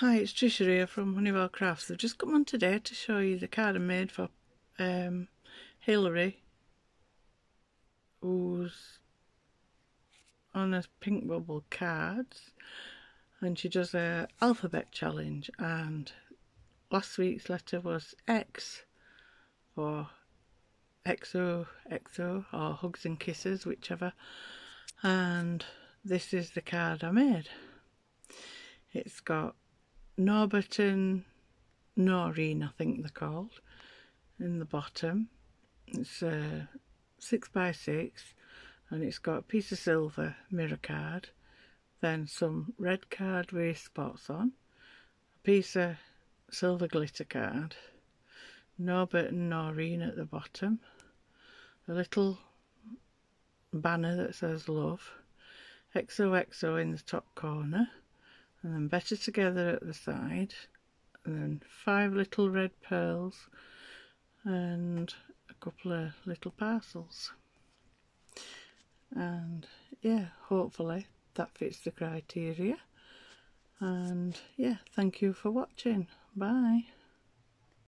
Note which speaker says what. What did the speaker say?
Speaker 1: Hi, it's Trisha here from Honeywell Crafts. I've just come on today to show you the card I made for um, Hilary, who's on a pink bubble cards, and she does a alphabet challenge. And last week's letter was X for XO, XO, or hugs and kisses, whichever. And this is the card I made. It's got Norbert and Noreen, I think they're called, in the bottom. It's a six by six and it's got a piece of silver mirror card, then some red card with spots on, a piece of silver glitter card, Norbert and Noreen at the bottom, a little banner that says love, XOXO in the top corner, and then better together at the side. And then five little red pearls and a couple of little parcels. And yeah hopefully that fits the criteria. And yeah thank you for watching. Bye